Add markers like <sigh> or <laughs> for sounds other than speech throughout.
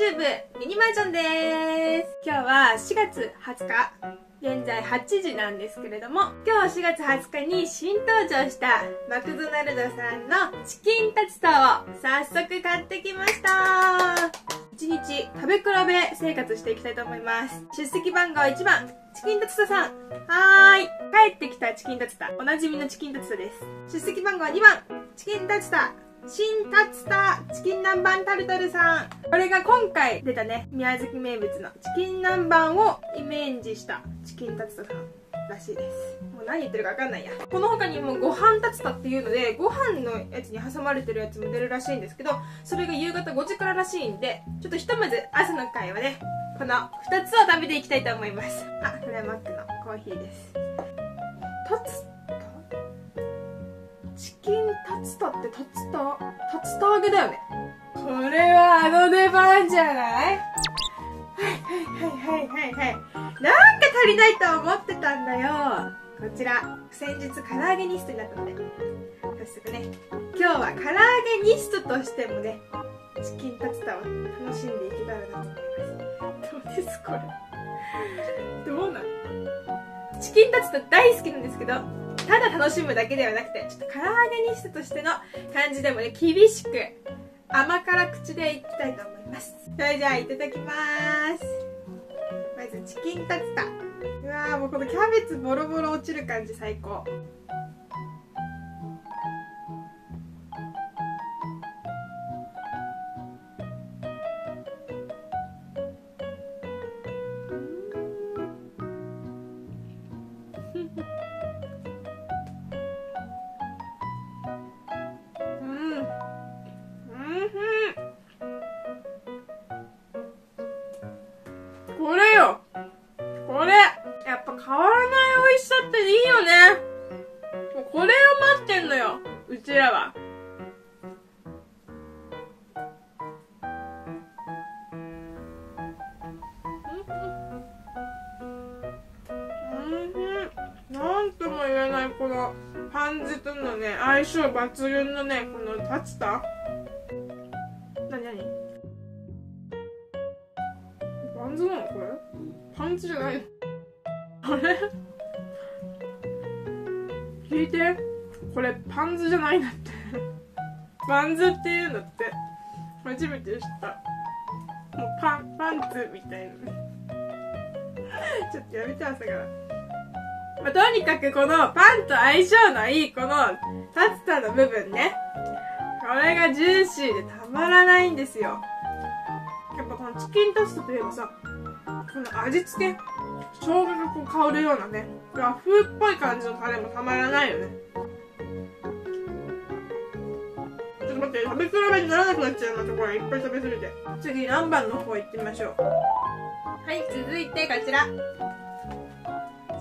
YouTube ミニマンションです。今日は4月20日。現在8時なんですけれども。今日4月20日に新登場したマクドナルドさんのチキンタツタを早速買ってきました。1日食べ比べ生活していきたいと思います。出席番号1番。チキンタツタさん。はーい。帰ってきたチキンタツタ。おなじみのチキンタツタです。出席番号2番。チキンタツタ。新タツタチキン南蛮タルタルさん。これが今回出たね宮崎名物のチキン南蛮をイメージしたチキンタツタ。さんらしいです。もう何言ってるか分かんないや。この他にもご飯タツタっていうのでご飯のやつに挟まれてるやつも出るらしいんですけどそれが夕方5時かららしいんでちょっとひとまず朝の会はねこの2つを食べていきたいと思います。あこれはマックのコーヒーです。タツチキンタツタってタツタタツタ揚げだよね。これはあの出番じゃない？はいはいはいはいはい。はいなんか足りないと思ってたんだよ。こちら先日唐揚げニストになったので早速ね。今日は唐揚げニストとしてもねチキンタツタを楽しんでいけたらなと思います。どうです？これ。どうなのチキンタツタ大好きなんですけどただ楽しむだけではなくてちょっと唐揚げにしたとしての感じでもね厳しく甘辛口でいきたいと思います。それじゃあいただきます。まずチキンタツタ。うわーもうこのキャベツボロボロ落ちる感じ最高。のパン酢とのね相性抜群のねこのタツタ何何？パン酢なのこれ？パンツじゃない？あれ？聞いて。これパンツじゃないんだって。パンツっていうんだって。初めて知った。もうパンパンツみたいな。<laughs> ちょっとやめて朝から。まあ、とにかくこのパンと相性のいいこのタツタの部分ね。これがジューシーでたまらないんですよ。やっぱこのチキンタツタといえばさこの味付け生姜がこう香るようなね和風っぽい感じのタレもたまらないよね。ちょっと待って食べ比べにならなくなっちゃいましたこれいっぱい食べ過ぎて。次何番の方行ってみましょう。はい続いてこちら。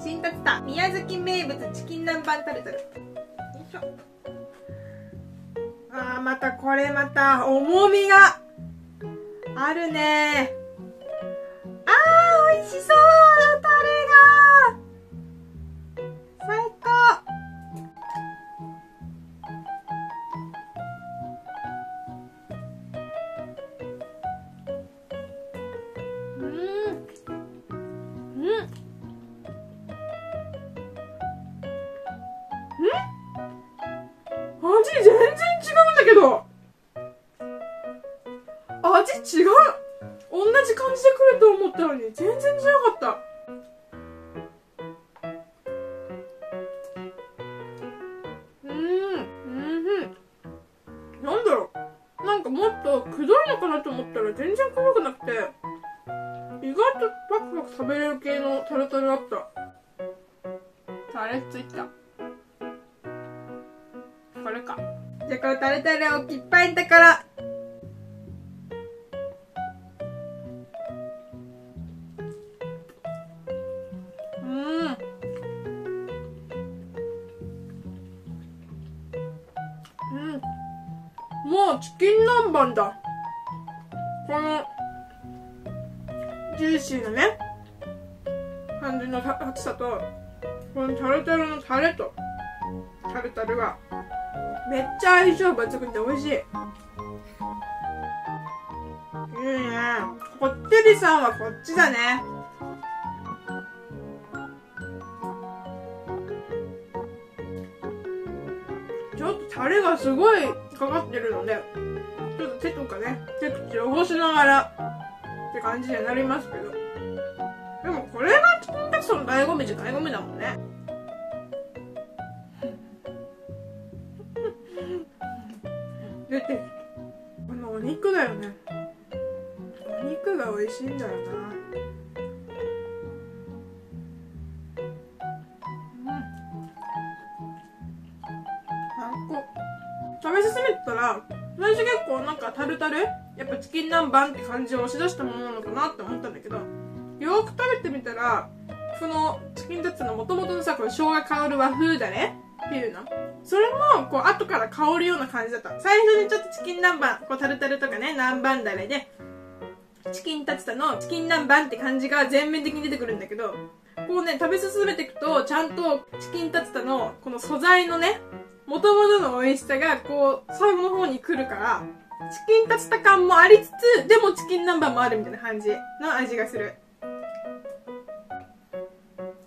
新達田宮崎名物チキン南蛮タルタルよいしょ。あーまたこれまた重みがあるね。あー美味しそう。のに全然違かった。なんだろう。なんかもっとくどいのかなと思ったら全然くどくなくて意外とパクパク食べれる系のタルタルだった。タレついた。これか。じゃあこのタルタルをいっぱいだから。バンだ。このジューシーなね感じの厚さとこのタルタルのタレとタルタルがめっちゃ相性抜群で美味しい。いいね。こってりさんはこっちだね。ちょっとタレがすごいかかってるので、ねちょっと手とかね手口汚しながらって感じになりますけど。でもこれがチキンタツの醍醐味じゃ醍醐味だもんね。南蛮って感じを押し出したものなのかなって思ったんだけどよく食べてみたらそのチキンタツタの元々のさこの生姜香る和風だねっていうの。それもこう後から香るような感じだった。最初にちょっとチキン南蛮こうタルタルとかね南蛮だれでチキンタツタのチキン南蛮って感じが全面的に出てくるんだけどこうね食べ進めていくとちゃんとチキンタツタのこの素材のね元々の美味しさがこう最後の方に来るからチキンタツタ感もありつつでもチキン南蛮もあるみたいな感じの味がする。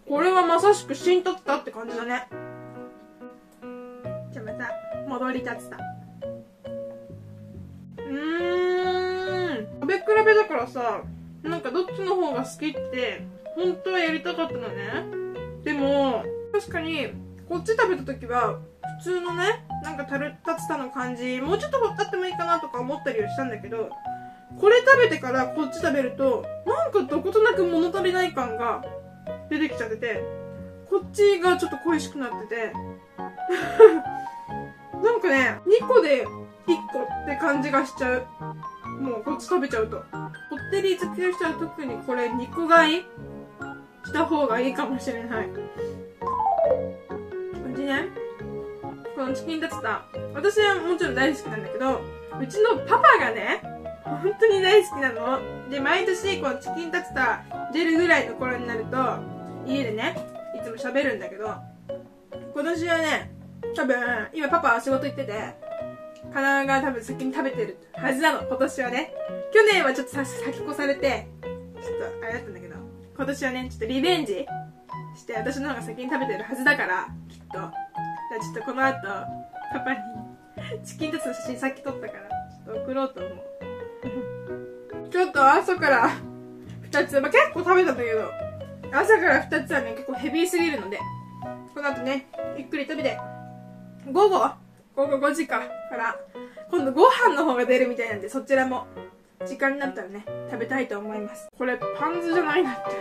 これはまさしく新タツタって感じだね。じゃあまた戻り立つたうーん。食べ比べだからさなんかどっちの方が好きって本当はやりたかったのね。でも確かにこっち食べた時は普通のねなんかタルタツタの感じもうちょっとほったってもいいかなとか思ったりはしたんだけどこれ食べてからこっち食べるとなんかどことなく物足りない感が出てきちゃっててこっちがちょっと恋しくなってて。<laughs> なんかね2個で1個って感じがしちゃう。もうこっち食べちゃうと。こってり好きの人は特にこれ2個買いした方がいいかもしれない。うちね。このチキンタツタ私はもちろん大好きなんだけどうちのパパがね本当に大好きなの。で毎年このチキンタツタ出るぐらいの頃になると家でねいつも喋るんだけど今年はね多分今パパは仕事行っててカナが多分先に食べてるはずなの。今年はね。去年はちょっと先越されてちょっとあれだったんだけど今年はねちょっとリベンジして私の方が先に食べてるはずだからきっと。じゃあちょっとこの後パパに <laughs> チキンタツの写真さっき撮ったからちょっと送ろうと思う。ちょっと朝から2つ、まあ、結構食べたんだけど朝から2つはね結構ヘビーすぎるのでこの後ねゆっくり食べて午後午後5時かから今度ご飯の方が出るみたいなんでそちらも時間になったらね食べたいと思います。これパンズじゃないなって。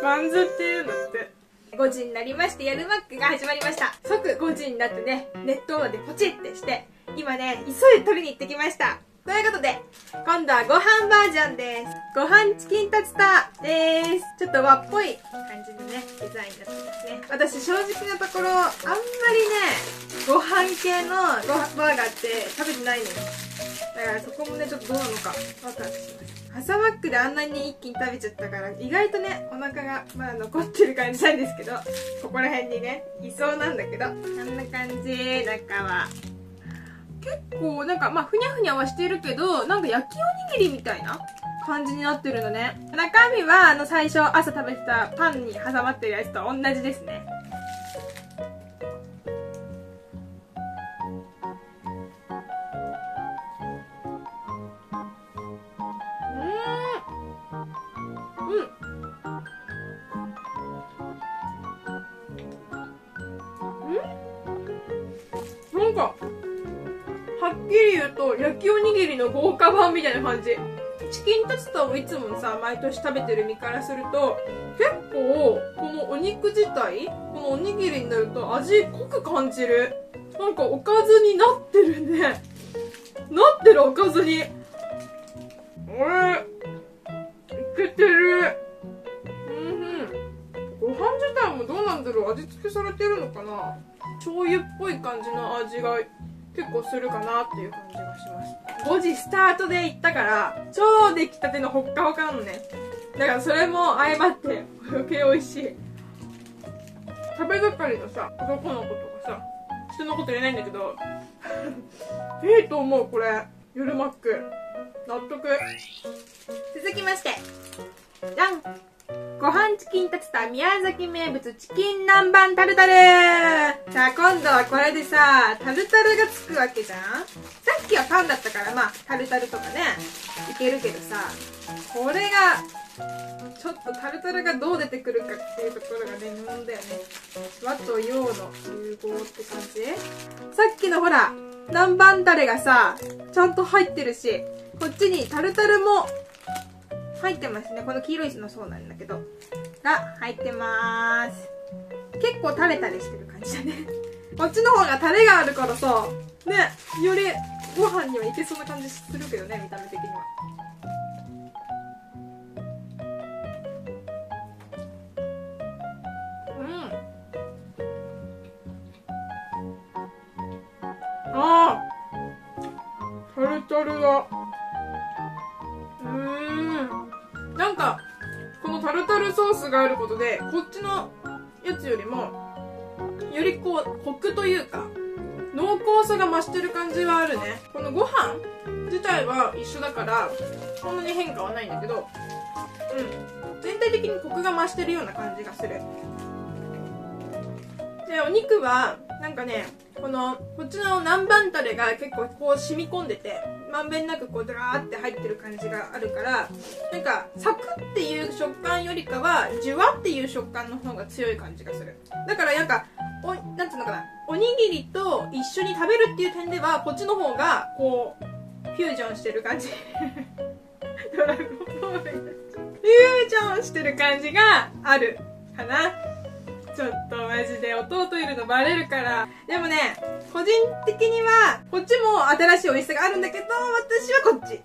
パンズっていうんだって5時になりましてやるマックが始まりました即5時になってねネットでポチってして今ね急いで取りに行ってきましたということで、今度はご飯バージョンです。ご飯チキンタツタです。ちょっと和っぽい感じのね、デザインになってますね。私正直なところ、あんまりね、ご飯系のご飯バーガーって食べてないのよ。だからそこもね、ちょっとどうなのかワクワクします。朝マックであんなに一気に食べちゃったから、意外とね、お腹がまだ残ってる感じなんですけど、ここら辺にね、いそうなんだけど、こんな感じ、中は。結構なんかまあふにゃふにゃはしてるけどなんか焼きおにぎりみたいな感じになってるのね中身はあの最初朝食べてたパンに挟まってるやつと同じですねの豪華版みたいな感じ。チキンタツタをいつもさ毎年食べてる身からすると結構このお肉自体このおにぎりになると味濃く感じる。なんかおかずになってるね。なってるおかずに。俺いけてる。うんうん。ご飯自体もどうなんだろう。味付けされてるのかな。醤油っぽい感じの味が結構するかなっていう感じがします。5時スタートで行ったから超出来たてのほっかほかなのねだからそれも相まって余計美味しい。食べ盛りのさ男の子とかさ人のこと言えないんだけど <laughs> いいと思うこれ。夜マック。納得。続きましてじゃんご飯チキンタツタ宮崎名物チキン南蛮タルタル。さあ今度はこれでさタルタルがつくわけじゃん。さっきはパンだったからまあタルタルとかねいけるけどさこれがちょっとタルタルがどう出てくるかっていうところがね無問だよね。和と洋の融合って感じ？さっきのほら南蛮タレがさちゃんと入ってるしこっちにタルタルも入ってますね。この黄色いのそうなんだけど。が入ってます。結構タレタレしてる感じだね。こっちの方がタレがあるからさねよりご飯にはいけそうな感じするけどね見た目的には。うん。ああタルタルが。スがあることでこっちのやつよりもよりこうコクというか濃厚さが増してる感じはあるね。このご飯自体は一緒だからそんなに変化はないんだけどうん。全体的にコクが増してるような感じがする。でお肉はなんかねこのこっちの南蛮タレが結構こう染み込んでてまんべんなくこうドラーって入ってる感じがあるからなんかサクっていう食感よりかはジュワっていう食感の方が強い感じがする。だからなんかおなんつうのかな。おにぎりと一緒に食べるっていう点ではこっちの方がこうフュージョンしてる感じ。<laughs> ドラゴンボールフュージョンしてる感じがあるかな。ちょっとマジで弟いるのバレるから。でもね、個人的には、こっちも新しい美味しさがあるんだけど、私はこっち。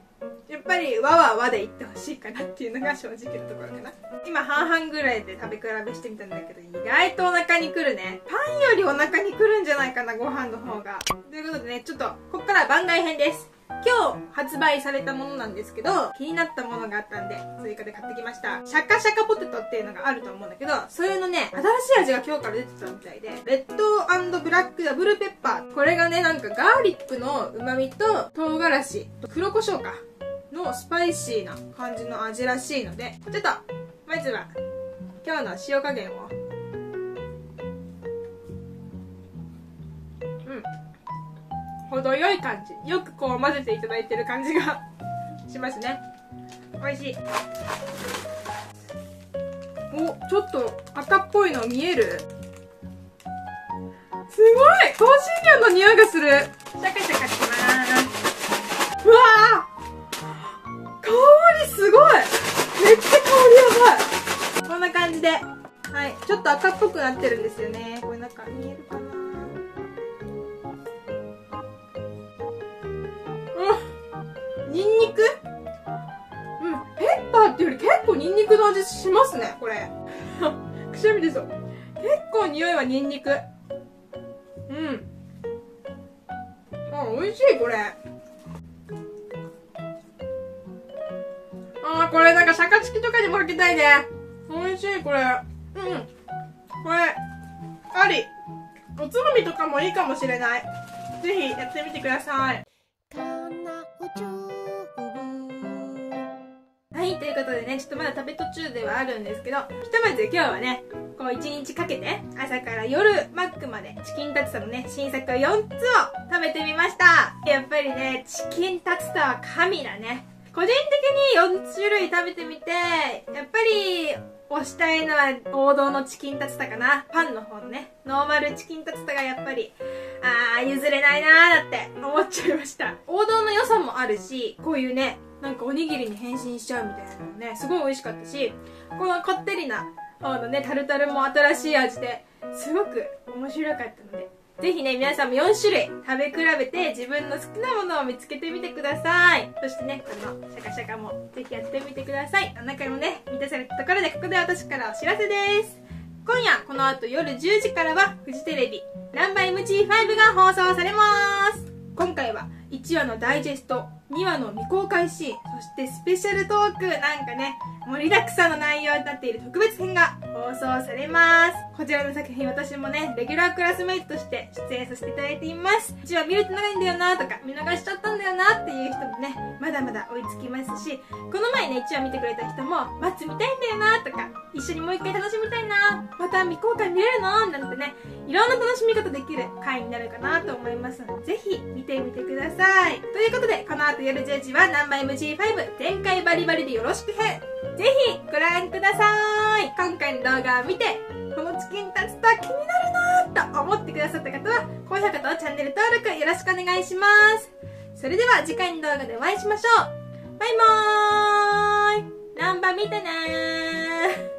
やっぱり和は和でいってほしいかなっていうのが正直なところかな。今半々ぐらいで食べ比べしてみたんだけど、意外とお腹にくるね。パンよりお腹にくるんじゃないかな、ご飯の方が。ということでね、ちょっと、こっから番外編です。今日発売されたものなんですけど、気になったものがあったんで、追加で買ってきました。シャカシャカポテトっていうのがあると思うんだけど、それのね、新しい味が今日から出てたみたいで、レッドブラックダブルペッパー。これがね、なんかガーリックの旨味と唐辛子と、黒胡椒か。のスパイシーな感じの味らしいので、ちょっと、まずは、今日の塩加減を。程よい感じ。よくこう混ぜていただいてる感じが <laughs> しますね。美味しい。おちょっと赤っぽいの見える。すごい！香辛料の匂いがする。シャカシャカします。うわー！香りすごい！めっちゃ香りやばい。こんな感じで。はい。ちょっと赤っぽくなってるんですよね。これなんか見えるかな？ニンニクの味しますね、これ。<laughs> くしゃみでしょ。結構匂いはニンニク。うん。あ、美味しい、これ。あー、これなんかシャカチキとかにもかけたいね。美味しい、これ。うん。これ、あり。おつまみとかもいいかもしれない。ぜひやってみてください。はい、ということでね、ちょっとまだ食べ途中ではあるんですけど、ひとまず今日はね、こう一日かけて、朝から夜マックまで、チキンタツタのね、新作4つを食べてみました。やっぱりね、チキンタツタは神だね。個人的に4種類食べてみて、やっぱり、推したいのは王道のチキンタツタかな。パンの方のね、ノーマルチキンタツタがやっぱり、あー、譲れないなーだって思っちゃいました。王道の良さもあるし、こういうね、なんかおにぎりに変身しちゃうみたいなのね、すごい美味しかったし、このこってりな方のね、タルタルも新しい味で、すごく面白かったので、ぜひね、皆さんも4種類食べ比べて自分の好きなものを見つけてみてください。そしてね、このシャカシャカもぜひやってみてください。お腹もね、満たされたところで、ここで私からお知らせです。今夜、この後夜10時からは、フジテレビ、ナンバ MG5 が放送されます。今回は1話のダイジェスト2話の未公開シーン、そしてスペシャルトークなんかね、盛りだくさんの内容になっている特別編が放送されます。こちらの作品私もね、レギュラークラスメイトとして出演させていただいています。1話見れてないんだよなとか、見逃しちゃったんだよなっていう人もね、まだまだ追いつきますし、この前ね、1話見てくれた人も、マッツ見たいんだよなとか、一緒にもう一回楽しみたいなまた未公開見れるの？なんてね、いろんな楽しみ方できる回になるかなと思いますので、ぜひ見てみてください。ということで、この後夜10時はナンバ MG5 全開バリバリでよろしく編。ぜひご覧ください。今回の動画を見て、このチキンタツタ気になるなと思ってくださった方は、高評価とチャンネル登録よろしくお願いします。それでは次回の動画でお会いしましょう。バイバーイナンバ見てねー